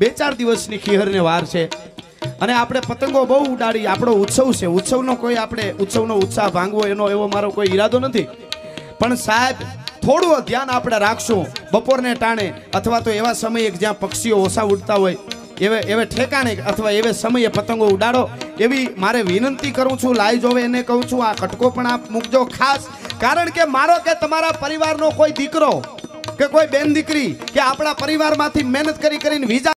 બે ચાર દિવસની ખીહરને વાર છે. અને આપણે પતંગો બહુ ઉડાડી, આપણો ઉત્સવ છે. ઉત્સવનો કોઈ આપણે, ઉત્સવનો ઉત્સાહ ભાંગવો એનો એવો મારો કોઈ ઈરાદો નથી. પણ સાહેબ, થોડું ધ્યાન આપણે રાખશું. બપોરને ટાણે અથવા તો એવા સમયે જ્યાં પક્ષીઓ ઓછા ઉડતા હોય, એવે એવે ઠેકાણે અથવા એવે સમયે પતંગો ઉડાડો, એવી મારે વિનંતી કરું છું લાઈ જોવે એને કહું છું, આ કટકો પણ આપ મૂકજો ખાસ. કારણ કે મારો કે તમારા પરિવારનો કોઈ દીકરો કે કોઈ બેન દીકરી કે આપણા પરિવારમાંથી મહેનત કરી કરીને વિઝા